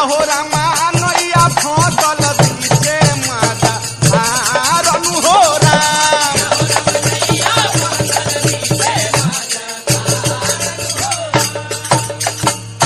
Hold Rama.